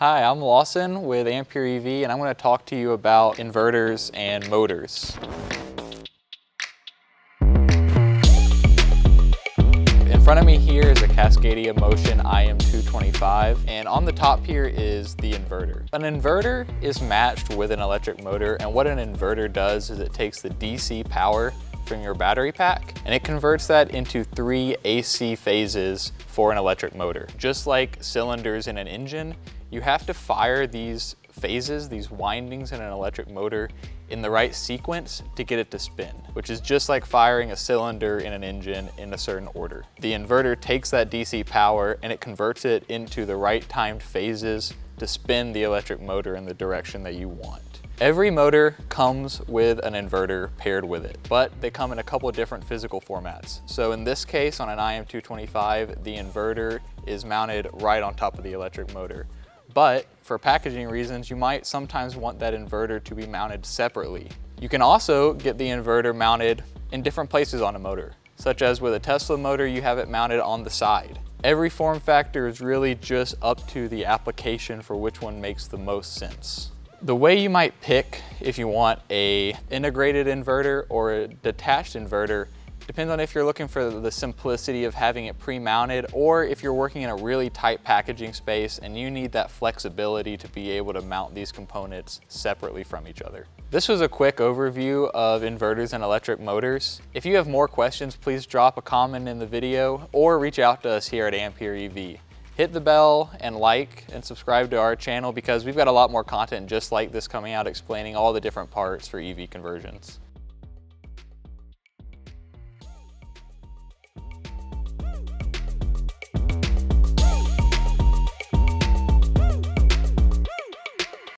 Hi, I'm Lawson with Ampere EV and I'm going to talk to you about inverters and motors. In front of me here is a Cascadia Motion IM225 and on the top here is the inverter. An inverter is matched with an electric motor and what an inverter does is it takes the DC power from your battery pack and it converts that into three AC phases for an electric motor. Just like cylinders in an engine, you have to fire these phases, these windings in an electric motor in the right sequence to get it to spin, which is just like firing a cylinder in an engine in a certain order. The inverter takes that DC power and it converts it into the right timed phases to spin the electric motor in the direction that you want. Every motor comes with an inverter paired with it, but they come in a couple of different physical formats. So in this case, on an IM225, the inverter is mounted right on top of the electric motor. But for packaging reasons, you might sometimes want that inverter to be mounted separately. You can also get the inverter mounted in different places on a motor, such as with a Tesla motor, you have it mounted on the side. Every form factor is really just up to the application for which one makes the most sense. The way you might pick if you want a integrated inverter or a detached inverter depends on if you're looking for the simplicity of having it pre-mounted or if you're working in a really tight packaging space and you need that flexibility to be able to mount these components separately from each other. This was a quick overview of inverters and electric motors. If you have more questions, please drop a comment in the video or reach out to us here at Ampere EV hit the bell and like and subscribe to our channel because we've got a lot more content just like this coming out explaining all the different parts for EV conversions.